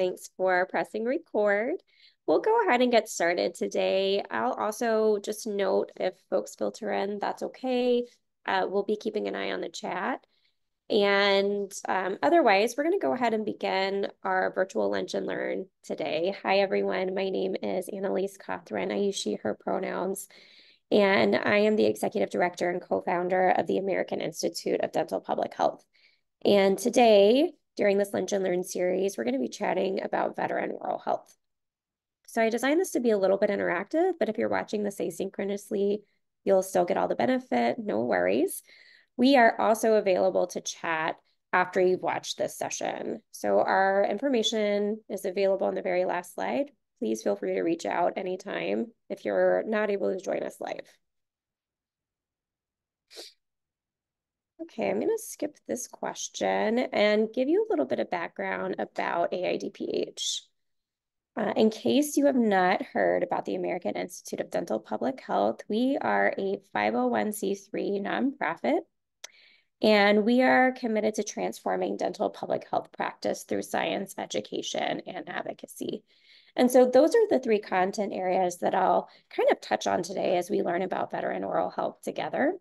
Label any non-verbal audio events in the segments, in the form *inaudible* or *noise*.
Thanks for pressing record. We'll go ahead and get started today. I'll also just note if folks filter in, that's okay. Uh, we'll be keeping an eye on the chat. And um, otherwise, we're going to go ahead and begin our virtual lunch and learn today. Hi, everyone. My name is Annalise Cothran. I use she, her pronouns. And I am the executive director and co-founder of the American Institute of Dental Public Health. And today, during this Lunch and Learn series, we're going to be chatting about veteran oral health. So I designed this to be a little bit interactive, but if you're watching this asynchronously, you'll still get all the benefit, no worries. We are also available to chat after you've watched this session. So our information is available on the very last slide. Please feel free to reach out anytime if you're not able to join us live. Okay, I'm going to skip this question and give you a little bit of background about AIDPH. Uh, in case you have not heard about the American Institute of Dental Public Health, we are a 501c3 nonprofit, and we are committed to transforming dental public health practice through science, education, and advocacy. And so those are the three content areas that I'll kind of touch on today as we learn about veteran oral health together.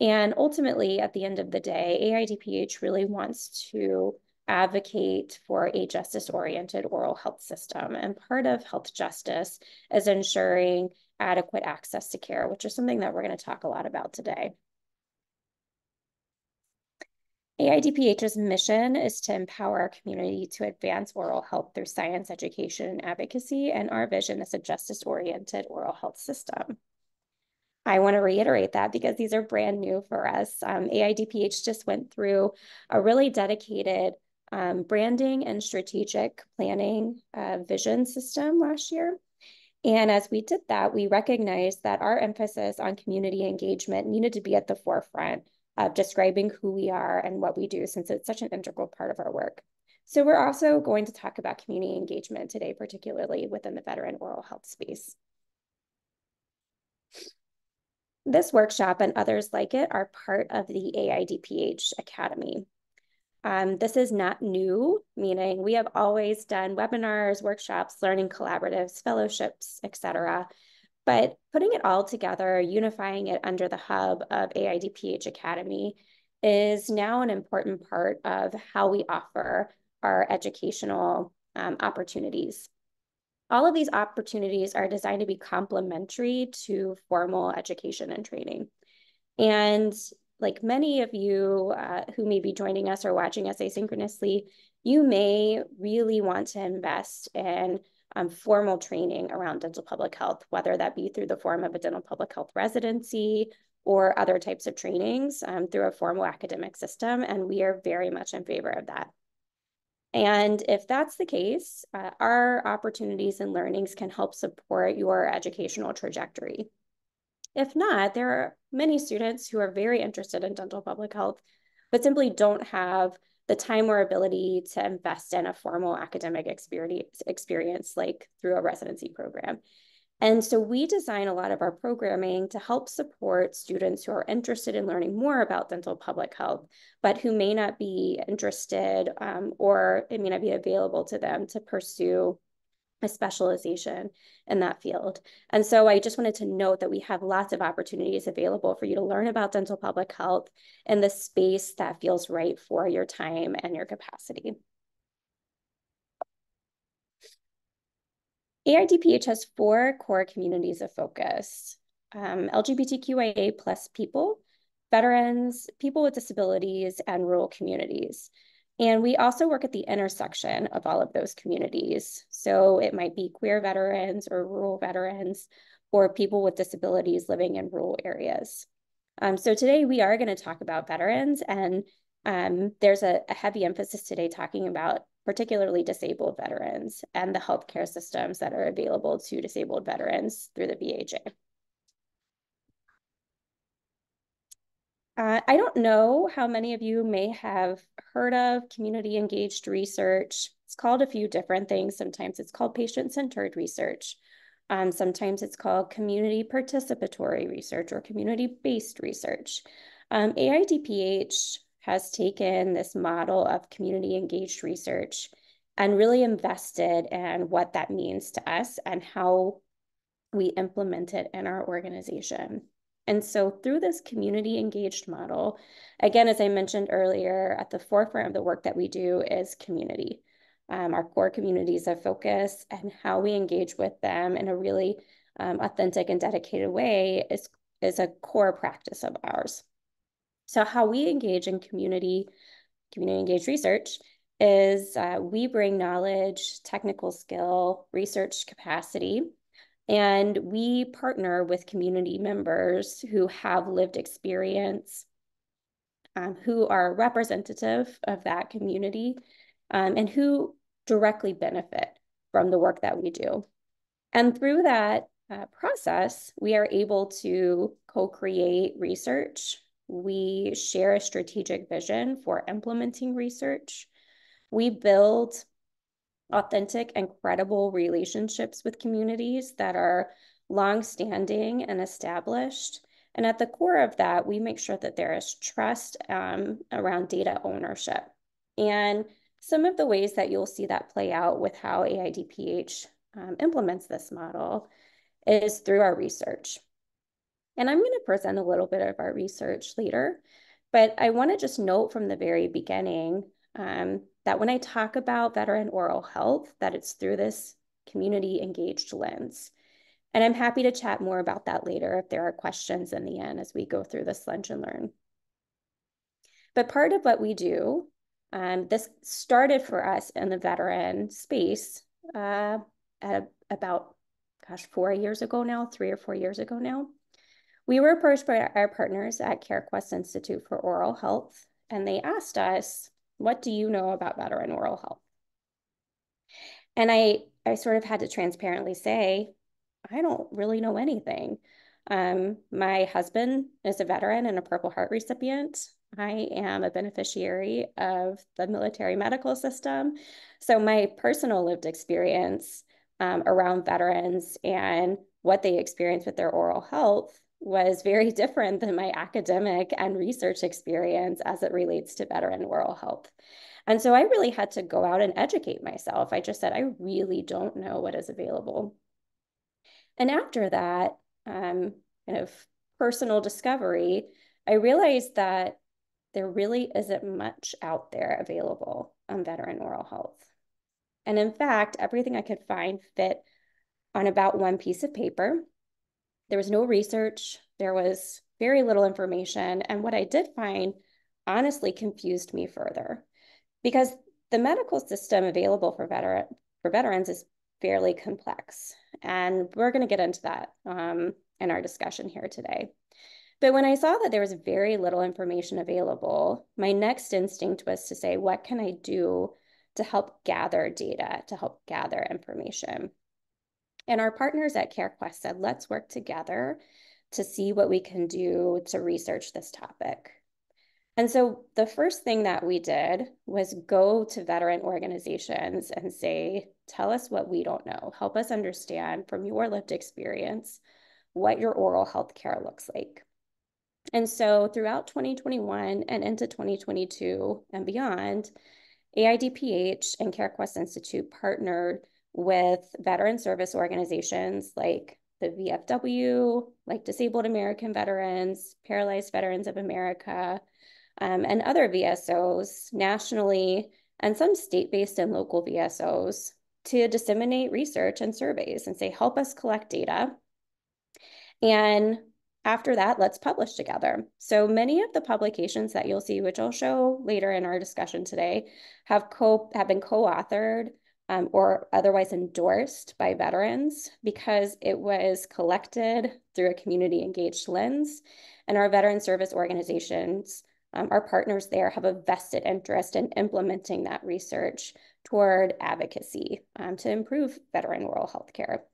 And ultimately, at the end of the day, AIDPH really wants to advocate for a justice-oriented oral health system. And part of health justice is ensuring adequate access to care, which is something that we're going to talk a lot about today. AIDPH's mission is to empower our community to advance oral health through science, education, and advocacy, and our vision is a justice-oriented oral health system. I want to reiterate that because these are brand new for us. Um, AIDPH just went through a really dedicated um, branding and strategic planning uh, vision system last year. And as we did that, we recognized that our emphasis on community engagement needed to be at the forefront of describing who we are and what we do, since it's such an integral part of our work. So we're also going to talk about community engagement today, particularly within the veteran oral health space. This workshop and others like it are part of the AIDPH Academy. Um, this is not new, meaning we have always done webinars, workshops, learning collaboratives, fellowships, etc. But putting it all together, unifying it under the hub of AIDPH Academy is now an important part of how we offer our educational um, opportunities. All of these opportunities are designed to be complementary to formal education and training. And like many of you uh, who may be joining us or watching us asynchronously, you may really want to invest in um, formal training around dental public health, whether that be through the form of a dental public health residency or other types of trainings um, through a formal academic system. And we are very much in favor of that. And if that's the case, uh, our opportunities and learnings can help support your educational trajectory. If not, there are many students who are very interested in dental public health, but simply don't have the time or ability to invest in a formal academic experience, experience like through a residency program. And so we design a lot of our programming to help support students who are interested in learning more about dental public health, but who may not be interested um, or it may not be available to them to pursue a specialization in that field. And so I just wanted to note that we have lots of opportunities available for you to learn about dental public health in the space that feels right for your time and your capacity. AIDPH has four core communities of focus. Um, LGBTQIA plus people, veterans, people with disabilities, and rural communities. And we also work at the intersection of all of those communities. So it might be queer veterans or rural veterans or people with disabilities living in rural areas. Um, so today we are going to talk about veterans and um, there's a, a, heavy emphasis today talking about particularly disabled veterans and the healthcare systems that are available to disabled veterans through the VHA. Uh, I don't know how many of you may have heard of community engaged research. It's called a few different things. Sometimes it's called patient-centered research. Um, sometimes it's called community participatory research or community-based research. Um, AIDPH has taken this model of community engaged research and really invested in what that means to us and how we implement it in our organization. And so through this community engaged model, again, as I mentioned earlier, at the forefront of the work that we do is community. Um, our core communities of focus and how we engage with them in a really um, authentic and dedicated way is, is a core practice of ours. So how we engage in community, community engaged research is uh, we bring knowledge, technical skill, research capacity, and we partner with community members who have lived experience, um, who are representative of that community, um, and who directly benefit from the work that we do. And through that uh, process, we are able to co-create research. We share a strategic vision for implementing research. We build authentic and credible relationships with communities that are long-standing and established. And at the core of that, we make sure that there is trust um, around data ownership. And some of the ways that you'll see that play out with how AIDPH um, implements this model is through our research. And I'm going to present a little bit of our research later, but I want to just note from the very beginning um, that when I talk about veteran oral health, that it's through this community engaged lens. And I'm happy to chat more about that later if there are questions in the end as we go through this lunch and learn. But part of what we do, um, this started for us in the veteran space uh, at about, gosh, four years ago now, three or four years ago now. We were approached by our partners at CareQuest Institute for Oral Health, and they asked us, what do you know about veteran oral health? And I, I sort of had to transparently say, I don't really know anything. Um, my husband is a veteran and a Purple Heart recipient. I am a beneficiary of the military medical system. So my personal lived experience um, around veterans and what they experience with their oral health was very *laughs* different than my academic and research experience as it relates to veteran oral health. And so I really had to go out and educate myself. I just said, I really don't know what is available. And after that, um, kind of personal discovery, I realized that there really isn't much out there available on veteran oral health. And in fact, everything I could find fit on about one piece of paper there was no research, there was very little information. And what I did find honestly confused me further because the medical system available for, veteran, for veterans is fairly complex. And we're going to get into that um, in our discussion here today. But when I saw that there was very little information available, my next instinct was to say, what can I do to help gather data, to help gather information? And our partners at CareQuest said, let's work together to see what we can do to research this topic. And so the first thing that we did was go to veteran organizations and say, tell us what we don't know. Help us understand from your lived experience what your oral health care looks like. And so throughout 2021 and into 2022 and beyond, AIDPH and CareQuest Institute partnered with veteran service organizations like the VFW, like Disabled American Veterans, Paralyzed Veterans of America, um, and other VSOs nationally, and some state-based and local VSOs to disseminate research and surveys and say, help us collect data. And after that, let's publish together. So many of the publications that you'll see, which I'll show later in our discussion today, have, co have been co-authored um, or otherwise endorsed by veterans because it was collected through a community engaged lens. And our veteran service organizations, um, our partners there, have a vested interest in implementing that research toward advocacy um, to improve veteran oral health care.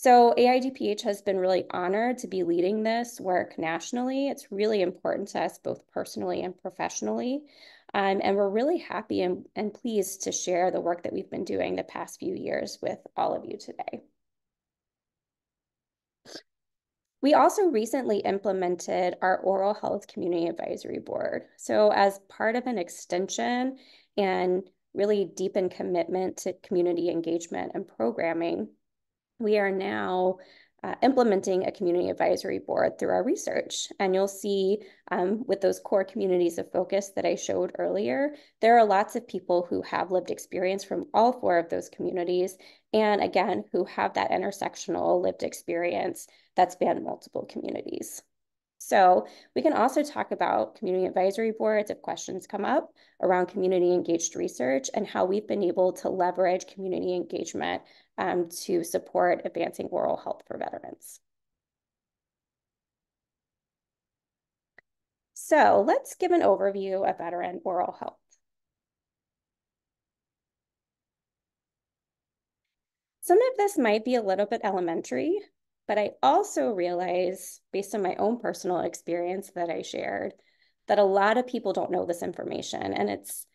So AIDPH has been really honored to be leading this work nationally. It's really important to us both personally and professionally. Um, and we're really happy and, and pleased to share the work that we've been doing the past few years with all of you today. We also recently implemented our Oral Health Community Advisory Board. So as part of an extension and really deepened commitment to community engagement and programming, we are now uh, implementing a community advisory board through our research. And you'll see um, with those core communities of focus that I showed earlier, there are lots of people who have lived experience from all four of those communities. And again, who have that intersectional lived experience that span multiple communities. So we can also talk about community advisory boards if questions come up around community engaged research and how we've been able to leverage community engagement um, to support advancing oral health for veterans. So let's give an overview of veteran oral health. Some of this might be a little bit elementary, but I also realize, based on my own personal experience that I shared, that a lot of people don't know this information. And it's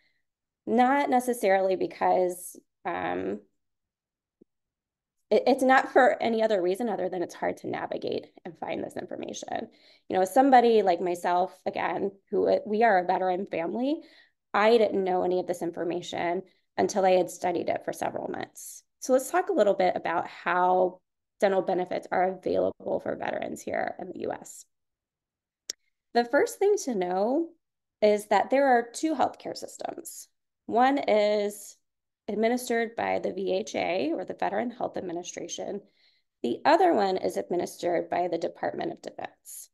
not necessarily because um, it, it's not for any other reason other than it's hard to navigate and find this information. You know, somebody like myself, again, who uh, we are a veteran family, I didn't know any of this information until I had studied it for several months. So let's talk a little bit about how dental benefits are available for veterans here in the US. The first thing to know is that there are two healthcare systems. One is administered by the VHA or the Veteran Health Administration. The other one is administered by the Department of Defense.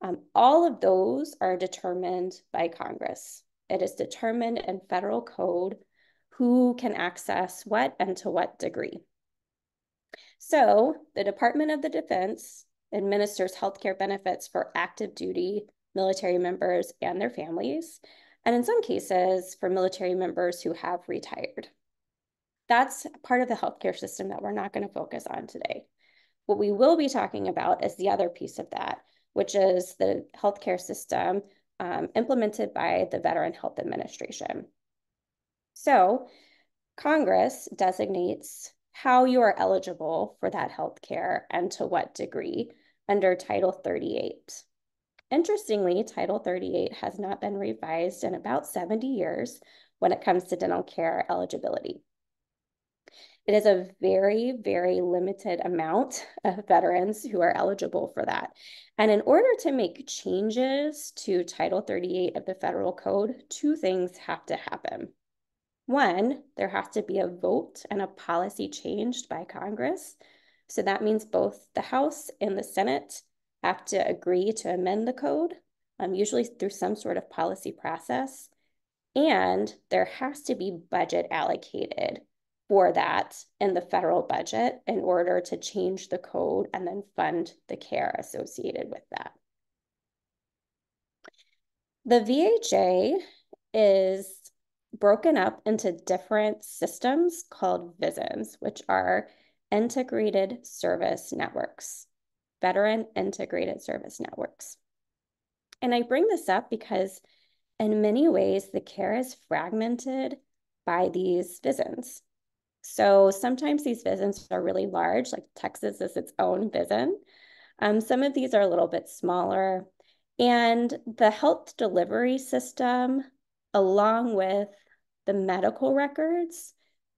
Um, all of those are determined by Congress. It is determined in federal code who can access what and to what degree. So the Department of the Defense administers healthcare benefits for active duty military members and their families, and in some cases for military members who have retired. That's part of the healthcare system that we're not going to focus on today. What we will be talking about is the other piece of that, which is the healthcare system um, implemented by the Veteran Health Administration. So Congress designates how you are eligible for that health care and to what degree under Title 38. Interestingly, Title 38 has not been revised in about 70 years when it comes to dental care eligibility. It is a very, very limited amount of veterans who are eligible for that. And in order to make changes to Title 38 of the federal code, two things have to happen. One, there has to be a vote and a policy changed by Congress. So that means both the House and the Senate have to agree to amend the code, um, usually through some sort of policy process. And there has to be budget allocated for that in the federal budget in order to change the code and then fund the care associated with that. The VHA is broken up into different systems called VISNs, which are integrated service networks, veteran integrated service networks. And I bring this up because in many ways, the care is fragmented by these VISNs. So sometimes these VISNs are really large, like Texas is its own VISN. Um, some of these are a little bit smaller. And the health delivery system, along with the medical records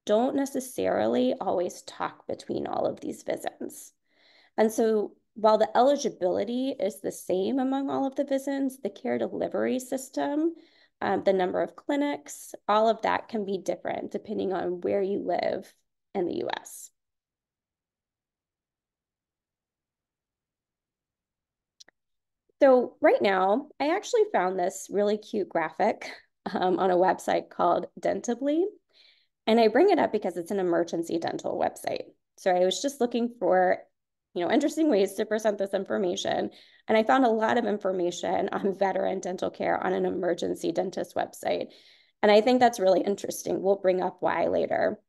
don't necessarily always talk between all of these VISNs. And so while the eligibility is the same among all of the VISNs, the care delivery system, um, the number of clinics, all of that can be different depending on where you live in the US. So right now, I actually found this really cute graphic um, on a website called Dentably. And I bring it up because it's an emergency dental website. So I was just looking for, you know, interesting ways to present this information. And I found a lot of information on *laughs* veteran dental care on an emergency dentist website. And I think that's really interesting. We'll bring up why later.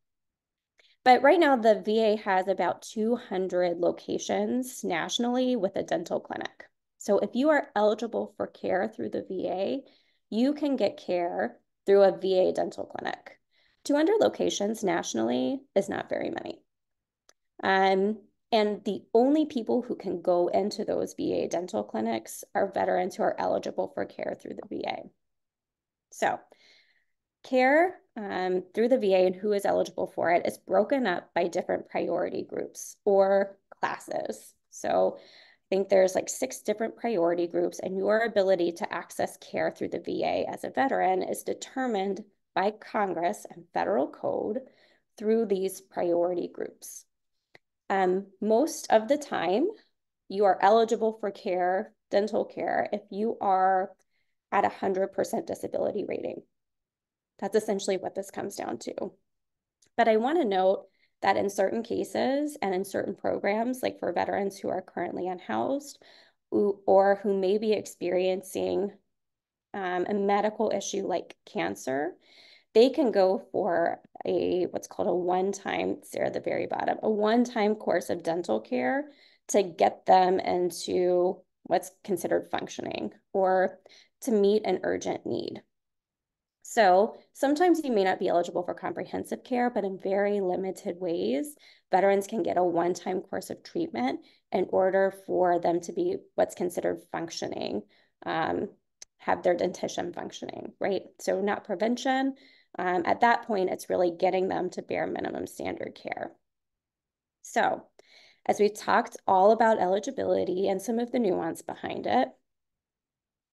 But right now, the VA has about 200 locations nationally with a dental clinic. So if you are eligible for care through the VA, you can get care through a VA dental clinic. 200 locations nationally is not very many. Um, and the only people who can go into those VA dental clinics are veterans who are eligible for care through the VA. So care um, through the VA and who is eligible for it is broken up by different priority groups or classes. So I think there's like six different priority groups and your ability to access care through the VA as a veteran is determined by Congress and federal code through these priority groups. Um, most of the time, you are eligible for care, dental care, if you are at 100% disability rating. That's essentially what this comes down to. But I want to note that in certain cases and in certain programs, like for veterans who are currently unhoused or who may be experiencing um, a medical issue like cancer, they can go for a what's called a one-time, there at the very bottom, a one-time course of dental care to get them into what's considered functioning or to meet an urgent need. So sometimes you may not be eligible for comprehensive care, but in very limited ways, veterans can get a one-time course of treatment in order for them to be what's considered functioning, um, have their dentition functioning, right? So not prevention. Um, at that point, it's really getting them to bare minimum standard care. So as we've talked all about eligibility and some of the nuance behind it,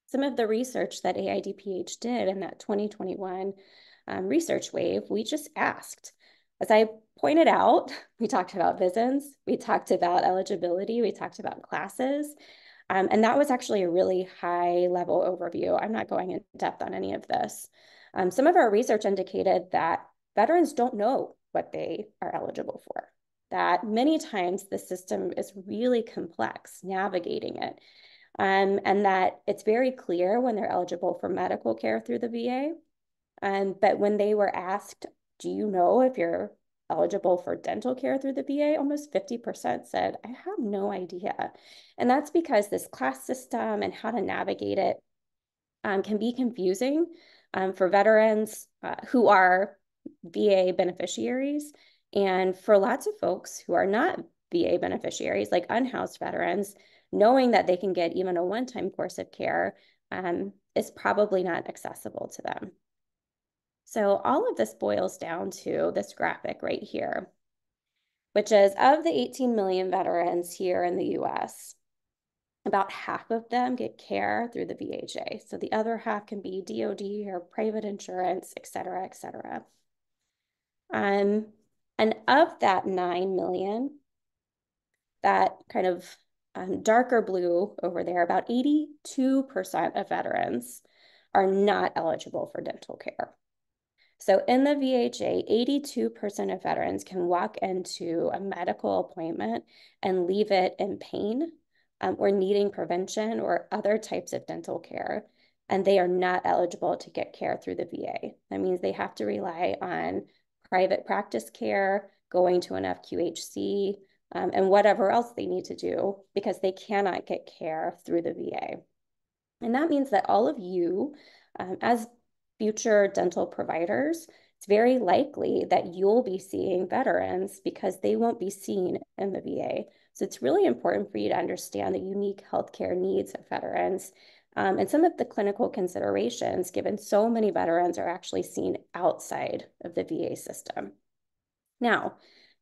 some of the research that AIDPH did in that 2021 um, research wave, we just asked. As I pointed out, *laughs* we talked about VISNs, we talked about eligibility, we talked about classes, um, and that was actually a really high level overview. I'm not going in depth on any of this. Um, some of our research indicated that veterans don't know what they are eligible for, that many times the system is really complex navigating it um, and that it's very clear when they're eligible for medical care through the VA. Um, but when they were asked, do you know if you're eligible for dental care through the VA, almost 50% said, I have no idea. And that's because this class system and how to navigate it um, can be confusing um, for veterans uh, who are VA beneficiaries and for lots of folks who are not VA beneficiaries, like unhoused veterans, knowing that they can get even a one-time course of care um, is probably not accessible to them. So all of this boils down to this graphic right here, which is of the 18 million veterans here in the US, about half of them get care through the VHA. So the other half can be DOD or private insurance, et cetera, et cetera. Um, and of that 9 million, that kind of um, darker blue over there, about 82% of veterans are not eligible for dental care. So in the VHA, 82% of veterans can walk into a medical appointment and leave it in pain um, or needing prevention or other types of dental care, and they are not eligible to get care through the VA. That means they have to rely on private practice care, going to an FQHC, um, and whatever else they need to do because they cannot get care through the VA. And that means that all of you, um, as future dental providers, it's very likely that you'll be seeing veterans because they won't be seen in the VA. So it's really important for you to understand the unique healthcare needs of veterans um, and some of the clinical considerations, given so many veterans are actually seen outside of the VA system. Now,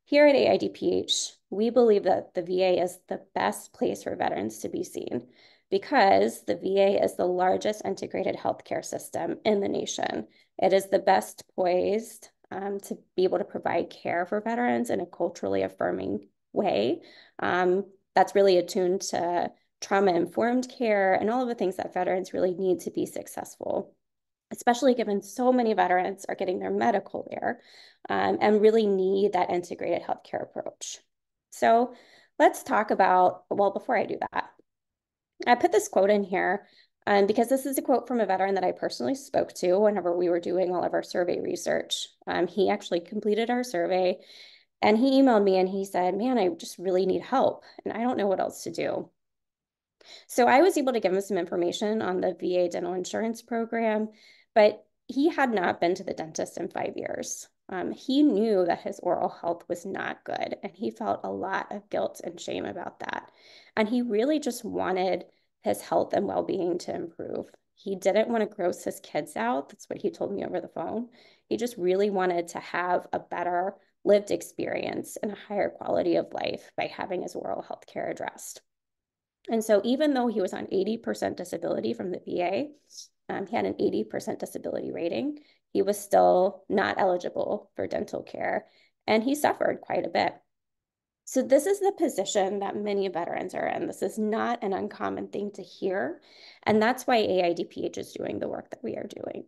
here at AIDPH, we believe that the VA is the best place for veterans to be seen because the VA is the largest integrated healthcare system in the nation. It is the best poised um, to be able to provide care for veterans in a culturally affirming way um, that's really attuned to trauma-informed care and all of the things that veterans really need to be successful especially given so many veterans are getting their medical there um, and really need that integrated healthcare approach. So let's talk about, well, before I do that, I put this quote in here um, because this is a quote from a veteran that I personally spoke to whenever we were doing all of our survey research. Um, he actually completed our survey and he emailed me and he said, man, I just really need help and I don't know what else to do. So I was able to give him some information on the VA dental insurance program, but he had not been to the dentist in five years. Um, he knew that his oral health was not good, and he felt a lot of guilt and shame about that. And he really just wanted his health and well being to improve. He didn't want to gross his kids out. That's what he told me over the phone. He He just really wanted to have a better lived experience and a higher quality of life by having his oral health care addressed. And so even though he was on 80% disability from the VA, um, he had an 80% disability rating, he was still not eligible for dental care and he suffered quite a bit. So this is the position that many veterans are in. This is not an uncommon thing to hear. And that's why AIDPH is doing the work that we are doing.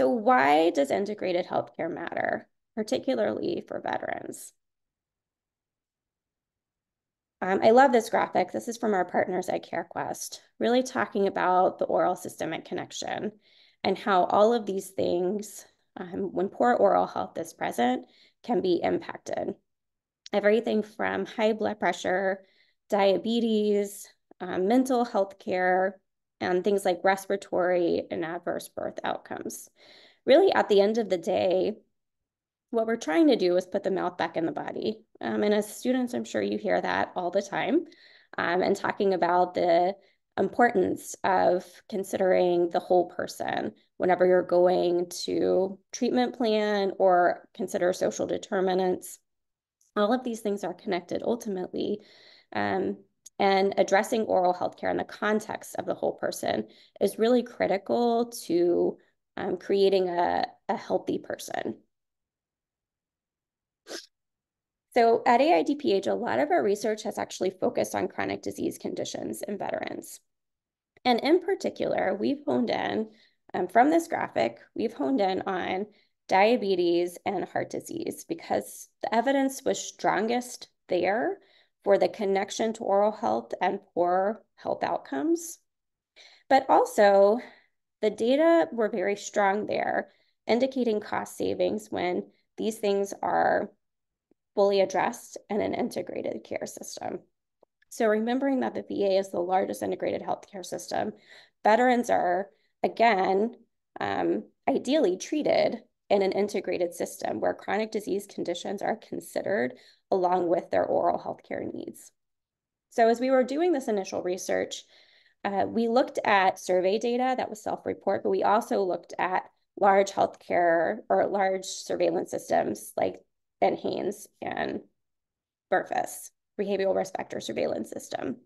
So why does integrated healthcare matter, particularly for veterans? Um, I love this graphic. This is from our partners at CareQuest, really talking about the oral systemic connection and how all of these things, um, when poor oral health is present, can be impacted. Everything from high blood pressure, diabetes, um, mental health care, and things like respiratory and adverse birth outcomes. Really, at the end of the day, what we're trying to do is put the mouth back in the body. Um, and as students, I'm sure you hear that all the time um, and talking about the importance of considering the whole person whenever you're going to treatment plan or consider social determinants. All of these things are connected ultimately. Um, and addressing oral health care in the context of the whole person is really critical to um, creating a, a healthy person. So at AIDPH, a lot of our research has actually focused on chronic disease conditions in veterans. And in particular, we've honed in, um, from this graphic, we've honed in on diabetes and heart disease because the evidence was strongest there for the connection to oral health and poor health outcomes. But also, the data were very strong there, indicating cost savings when these things are fully addressed in an integrated care system. So remembering that the VA is the largest integrated healthcare system, veterans are, again, um, ideally treated in an integrated system where chronic disease conditions are considered along with their oral healthcare needs. So as we were doing this initial research, uh, we looked at survey data that was self-report, but we also looked at large healthcare or large surveillance systems like NHANES and BRFSS, Behavioral Risk Factor Surveillance System.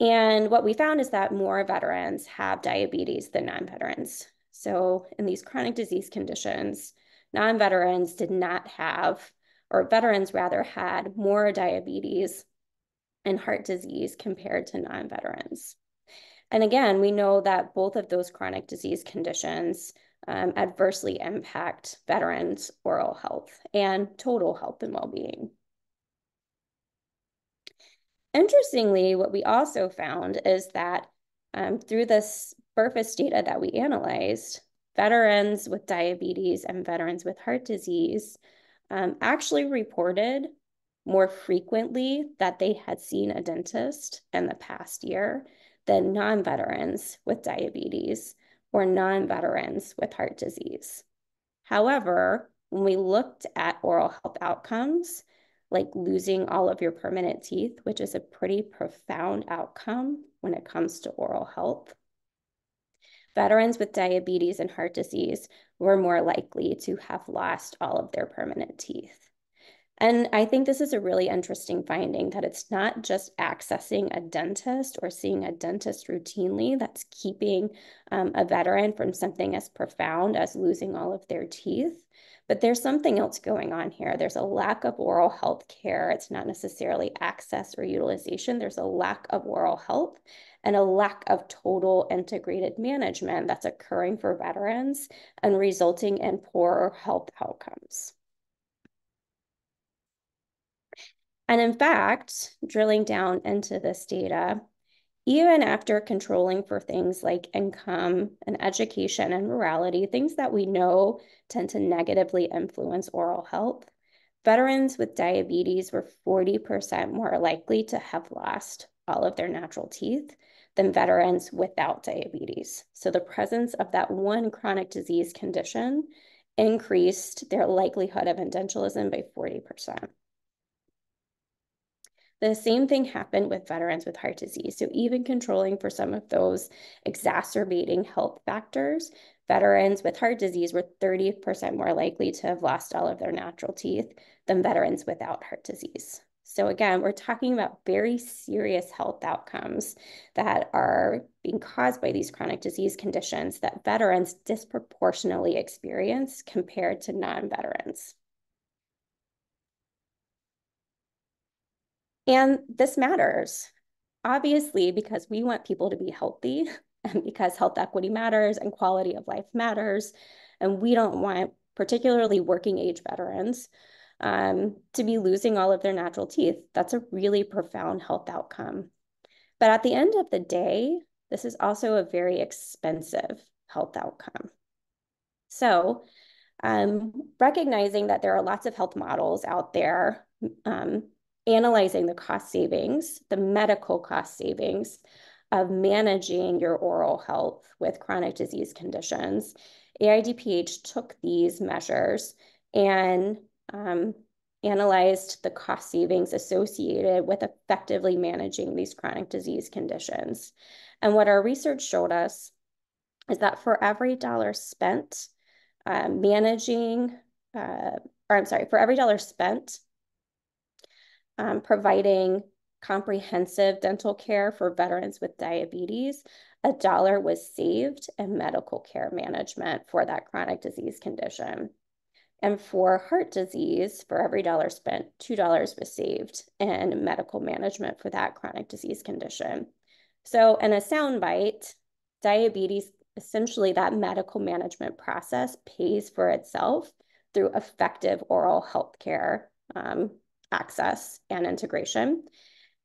And what we found is that more veterans have diabetes than non-veterans. So in these chronic disease conditions, non-veterans did not have, or veterans rather had more diabetes and heart disease compared to non-veterans. And again, we know that both of those chronic disease conditions um, adversely impact veterans' oral health and total health and well-being. Interestingly, what we also found is that um, through this BRFSS data that we analyzed, veterans with diabetes and veterans with heart disease um, actually reported more frequently that they had seen a dentist in the past year than non-veterans with diabetes or non-veterans with heart disease. However, when we looked at oral health outcomes, like losing all of your permanent teeth, which is a pretty profound outcome when it comes to oral health, veterans with diabetes and heart disease were more likely to have lost all of their permanent teeth. And I think this is a really interesting finding that it's not just accessing a dentist or seeing a dentist routinely that's keeping um, a veteran from something as profound as losing all of their teeth, but there's something else going on here. There's a lack of oral health care. It's not necessarily access or utilization. There's a lack of oral health and a lack of total integrated management that's occurring for veterans and resulting in poor health outcomes. And in fact, drilling down into this data, even after controlling for things like income and education and morality, things that we know tend to negatively influence oral health, veterans with diabetes were 40% more likely to have lost all of their natural teeth than veterans without diabetes. So the presence of that one chronic disease condition increased their likelihood of edentulism by 40%. The same thing happened with veterans with heart disease. So even controlling for some of those exacerbating health factors, Veterans with heart disease were 30% more likely to have lost all of their natural teeth than veterans without heart disease. So again, we're talking about very serious health outcomes that are being caused by these chronic disease conditions that veterans disproportionately experience compared to non-veterans. And this matters, obviously, because we want people to be healthy *laughs* and because health equity matters and quality of life matters. And we don't want particularly working age veterans um, to be losing all of their natural teeth. That's a really profound health outcome. But at the end of the day, this is also a very expensive health outcome. So um, recognizing that there are lots of health models out there, um, analyzing the cost savings, the medical cost savings of managing your oral health with chronic disease conditions, AIDPH took these measures and um, analyzed the cost savings associated with effectively managing these chronic disease conditions. And what our research showed us is that for every dollar spent uh, managing, uh, or I'm sorry, for every dollar spent um, providing comprehensive dental care for veterans with diabetes, a dollar was saved in medical care management for that chronic disease condition. And for heart disease, for every dollar spent, $2 was saved in medical management for that chronic disease condition. So, in a soundbite, diabetes, essentially that medical management process pays for itself through effective oral health care um, access and integration.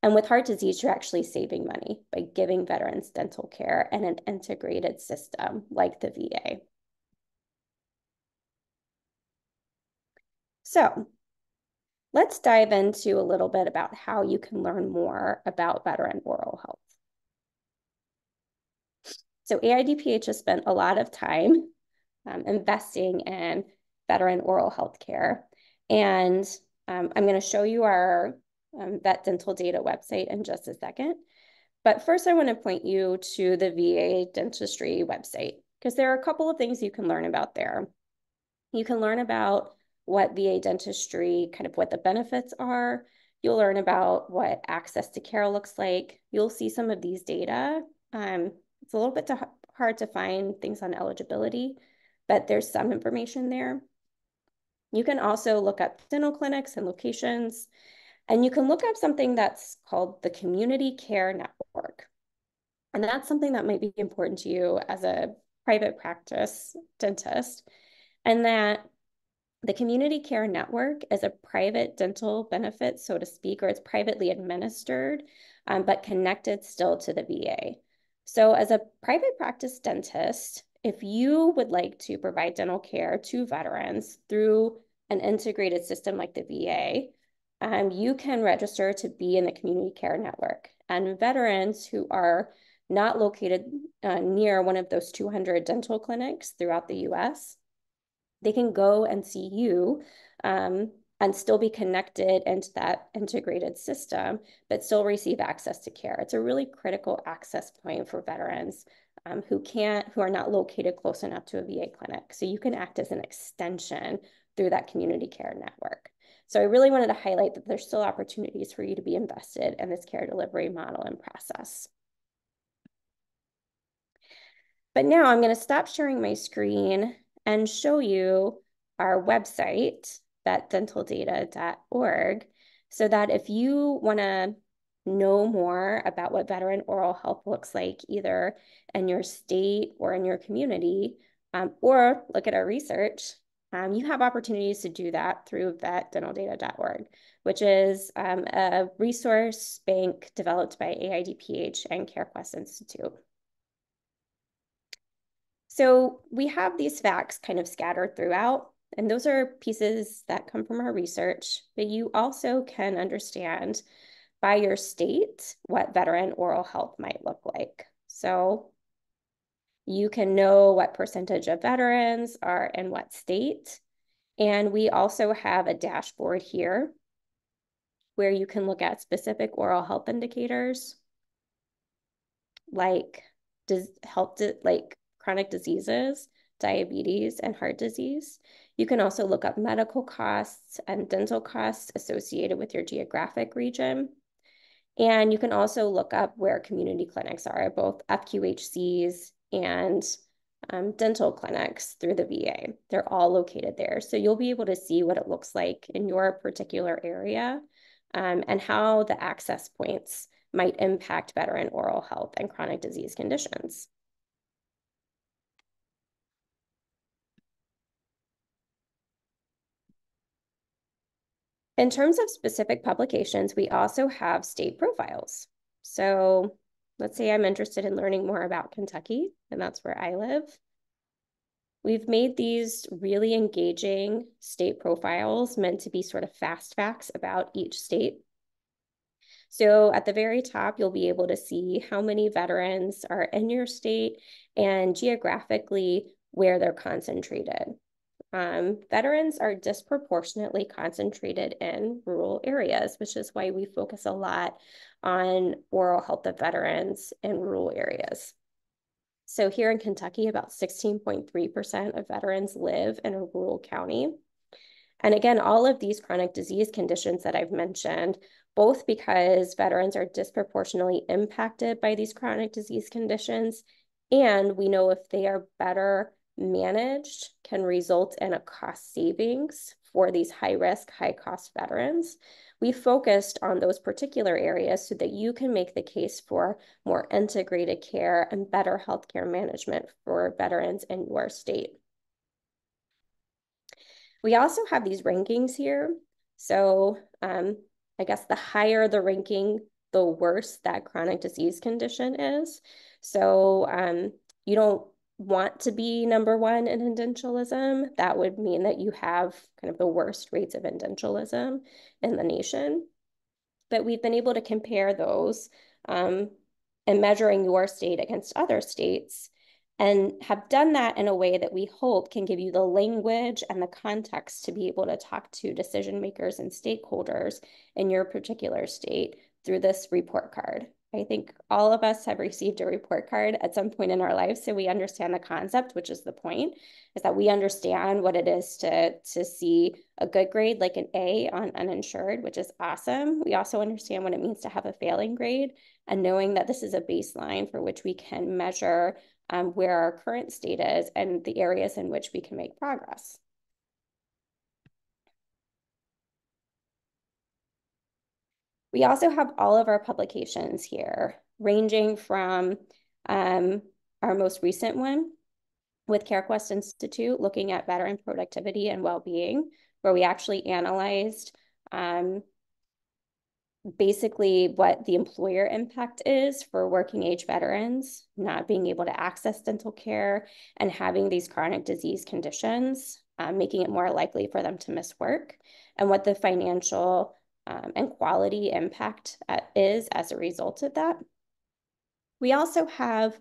And with heart disease, you're actually saving money by giving veterans dental care and an integrated system like the VA. So let's dive into a little bit about how you can learn more about veteran oral health. So AIDPH has spent a lot of time um, investing in veteran oral health care. And um, I'm going to show you our um, Vet Dental Data website in just a second. But first, I want to point you to the VA Dentistry website because there are a couple of things you can learn about there. You can learn about what VA dentistry, kind of what the benefits are. You'll learn about what access to care looks like. You'll see some of these data. Um, it's a little bit to, hard to find things on eligibility, but there's some information there. You can also look up dental clinics and locations, and you can look up something that's called the Community Care Network. And that's something that might be important to you as a private practice dentist, and that the Community Care Network is a private dental benefit, so to speak, or it's privately administered, um, but connected still to the VA. So as a private practice dentist, if you would like to provide dental care to veterans through an integrated system like the VA, um, you can register to be in the community care network. And veterans who are not located uh, near one of those 200 dental clinics throughout the US, they can go and see you um, and still be connected into that integrated system, but still receive access to care. It's a really critical access point for veterans um, who can't, who are not located close enough to a VA clinic. So you can act as an extension through that community care network. So I really wanted to highlight that there's still opportunities for you to be invested in this care delivery model and process. But now I'm going to stop sharing my screen and show you our website, vetdentaldata.org, so that if you want to know more about what veteran oral health looks like, either in your state or in your community, um, or look at our research, um, you have opportunities to do that through vetdentaldata.org, which is um, a resource bank developed by AIDPH and CareQuest Institute. So we have these facts kind of scattered throughout, and those are pieces that come from our research, but you also can understand by your state what veteran oral health might look like. So you can know what percentage of veterans are in what state. And we also have a dashboard here where you can look at specific oral health indicators like does health like chronic diseases, diabetes, and heart disease. You can also look up medical costs and dental costs associated with your geographic region. And you can also look up where community clinics are, both FQHCs and um, dental clinics through the VA. They're all located there. So you'll be able to see what it looks like in your particular area um, and how the access points might impact veteran oral health and chronic disease conditions. In terms of specific publications, we also have state profiles. So let's say I'm interested in learning more about Kentucky, and that's where I live. We've made these really engaging state profiles meant to be sort of fast facts about each state. So at the very top, you'll be able to see how many veterans are in your state and geographically where they're concentrated. Um, veterans are disproportionately concentrated in rural areas, which is why we focus a lot on oral health of veterans in rural areas. So here in Kentucky, about 16.3% of veterans live in a rural county. And again, all of these chronic disease conditions that I've mentioned, both because veterans are disproportionately impacted by these chronic disease conditions, and we know if they are better managed can result in a cost savings for these high risk, high cost veterans. We focused on those particular areas so that you can make the case for more integrated care and better healthcare management for veterans in your state. We also have these rankings here. So um, I guess the higher the ranking, the worse that chronic disease condition is. So um, you don't want to be number one in edentulism, that would mean that you have kind of the worst rates of edentulism in the nation. But we've been able to compare those um, and measuring your state against other states and have done that in a way that we hope can give you the language and the context to be able to talk to decision makers and stakeholders in your particular state through this report card. I think all of us have received a report card at some point in our lives, so we understand the concept, which is the point, is that we understand what it is to, to see a good grade like an A on uninsured, which is awesome. We also understand what it means to have a failing grade and knowing that this is a baseline for which we can measure um, where our current state is and the areas in which we can make progress. We also have all of our publications here, ranging from um, our most recent one with CareQuest Institute, looking at veteran productivity and well-being, where we actually analyzed um, basically what the employer impact is for working age veterans, not being able to access dental care and having these chronic disease conditions, um, making it more likely for them to miss work, and what the financial um, and quality impact at, is as a result of that. We also have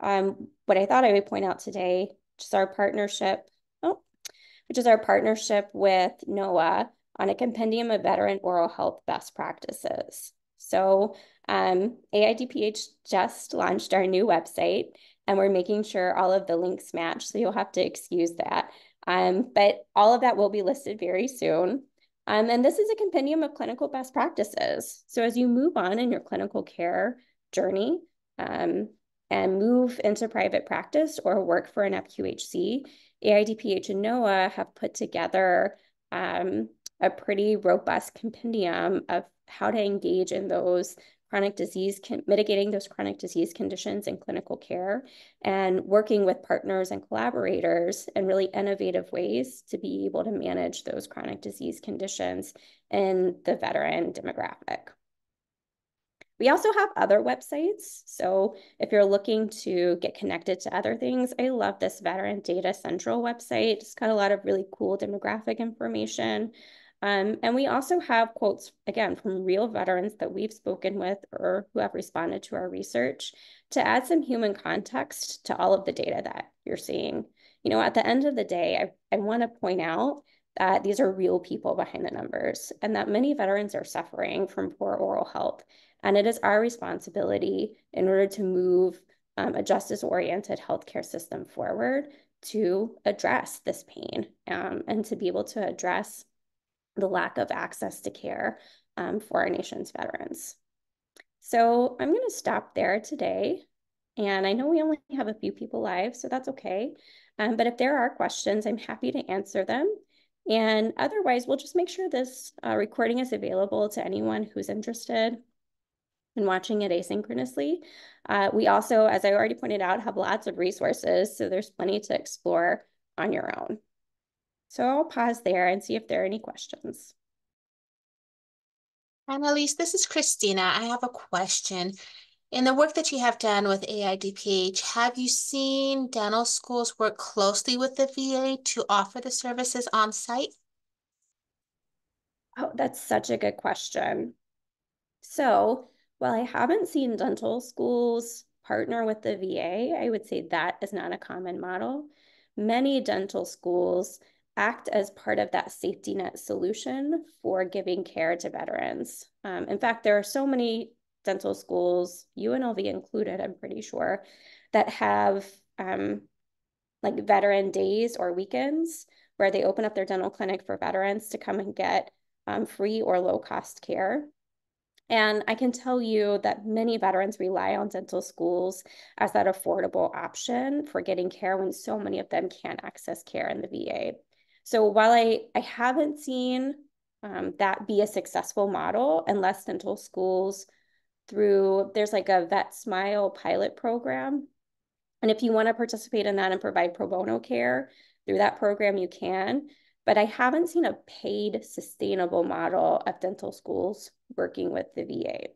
um, what I thought I would point out today, which is our partnership, oh, which is our partnership with NNOHA on a compendium of veteran oral health best practices. So um, AIDPH just launched our new website and we're making sure all of the links match. So you'll have to excuse that. Um, but all of that will be listed very soon. Um, and this is a compendium of clinical best practices. So as you move on in your clinical care journey um, and move into private practice or work for an FQHC, AIDPH and NNOHA have put together um, a pretty robust compendium of how to engage in those chronic disease, mitigating those chronic disease conditions in clinical care, and working with partners and collaborators in really innovative ways to be able to manage those chronic disease conditions in the veteran demographic. We also have other websites. So if you're looking to get connected to other things, I love this Veteran Data Central website. It's got a lot of really cool demographic information. Um, and we also have quotes, again, from real veterans that we've spoken with or who have responded to our research to add some human context to all of the data that you're seeing. You know, at the end of the day, I, I want to point out that these are real people behind the numbers and that many veterans are suffering from poor oral health. And it is our responsibility in order to move um, a justice-oriented healthcare system forward to address this pain um, and to be able to address the lack of access to care um, for our nation's veterans. So I'm going to stop there today. And I know we only have a few people live, so that's okay. Um, but if there are questions, I'm happy to answer them. And otherwise, we'll just make sure this uh, recording is available to anyone who's interested in watching it asynchronously. Uh, we also, as I already pointed out, have lots of resources, so there's plenty to explore on your own. So I'll pause there and see if there are any questions. Annalise, this is Christina. I have a question. In the work that you have done with AIDPH, have you seen dental schools work closely with the VA to offer the services on site? Oh, that's such a good question. So, while I haven't seen dental schools partner with the VA, I would say that is not a common model. Many dental schools act as part of that safety net solution for giving care to veterans. Um, in fact, there are so many dental schools, UNLV included, I'm pretty sure, that have um, like veteran days or weekends where they open up their dental clinic for veterans to come and get um, free or low cost care. And I can tell you that many veterans rely on dental schools as that affordable option for getting care when so many of them can't access care in the VA. So while I, I haven't seen um, that be a successful model unless dental schools through, there's like a Vet Smile pilot program. And if you want to participate in that and provide pro bono care through that program, you can. But I haven't seen a paid sustainable model of dental schools working with the VA.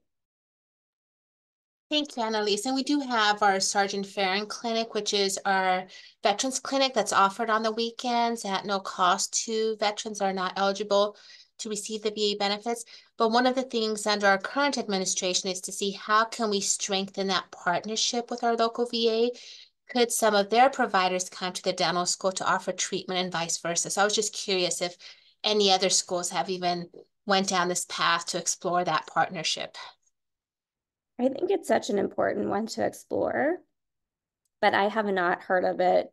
Thank you, Annalise. And we do have our Sergeant Farron Clinic, which is our veterans clinic that's offered on the weekends at no cost to veterans are not eligible to receive the VA benefits. But one of the things under our current administration is to see how can we strengthen that partnership with our local VA. Could some of their providers come to the dental school to offer treatment and vice versa? So I was just curious if any other schools have even went down this path to explore that partnership. I think it's such an important one to explore, but I have not heard of it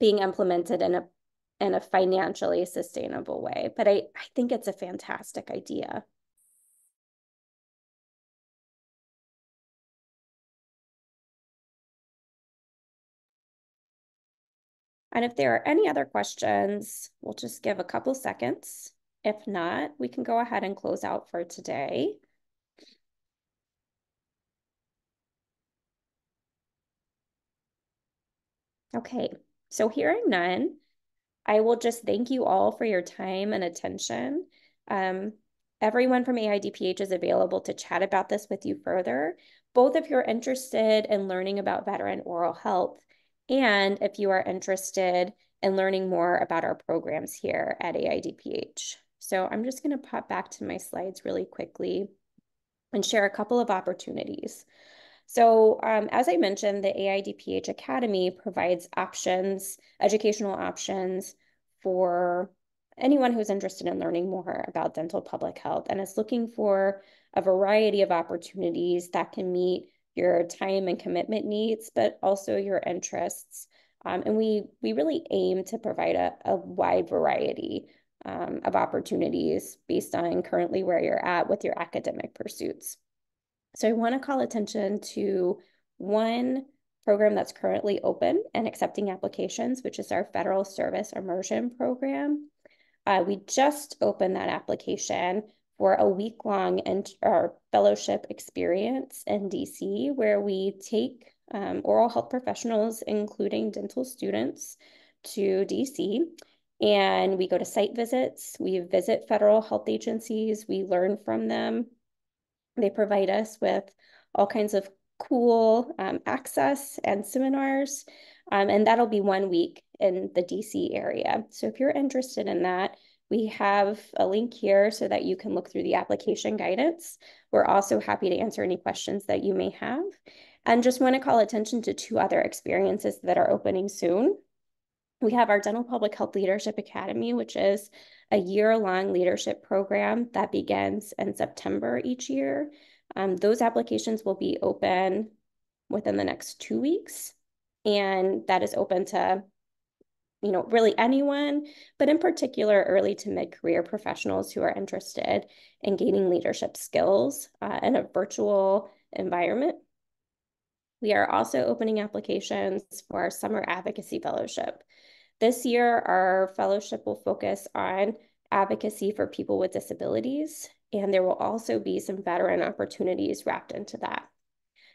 being implemented in a in a financially sustainable way. But I, I think it's a fantastic idea. And if there are any other questions, we'll just give a couple seconds. If not, we can go ahead and close out for today. Okay, so hearing none, I will just thank you all for your time and attention. Um, everyone from AIDPH is available to chat about this with you further, both if you're interested in learning about veteran oral health and if you are interested in learning more about our programs here at AIDPH. So I'm just going to pop back to my slides really quickly and share a couple of opportunities. So um, as I mentioned, the AIDPH Academy provides options, educational options for anyone who's interested in learning more about dental public health and is looking for a variety of opportunities that can meet your time and commitment needs, but also your interests. Um, and we, we really aim to provide a, a wide variety um, of opportunities based on currently where you're at with your academic pursuits. So I want to call attention to one program that's currently open and accepting applications, which is our Federal Service Immersion Program. Uh, we just opened that application for a week-long and our fellowship experience in DC, where we take um, oral health professionals, including dental students, to DC. And we go to site visits, we visit federal health agencies, we learn from them, they provide us with all kinds of cool um, access and seminars, um, and that'll be one week in the DC area. So if you're interested in that, we have a link here so that you can look through the application guidance. We're also happy to answer any questions that you may have. And just want to call attention to two other experiences that are opening soon. We have our Dental Public Health Leadership Academy, which is a year-long leadership program that begins in September each year. Um, those applications will be open within the next two weeks. And that is open to you know, really anyone, but in particular, early to mid-career professionals who are interested in gaining leadership skills uh, in a virtual environment. We are also opening applications for our Summer Advocacy Fellowship. This year, our fellowship will focus on advocacy for people with disabilities, and there will also be some veteran opportunities wrapped into that.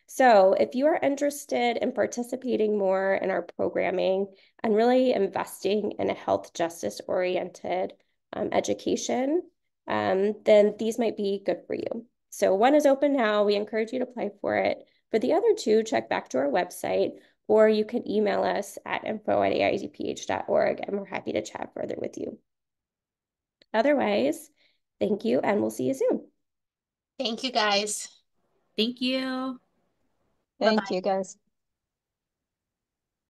So if you are interested in participating more in our programming and really investing in a health justice oriented um, education, um, then these might be good for you. So one is open now. We encourage you to apply for it. For the other two, check back to our website or you can email us at info at aidph.org and we're happy to chat further with you. Otherwise, thank you and we'll see you soon. Thank you guys. Thank you. Thank Bye-bye. you, guys.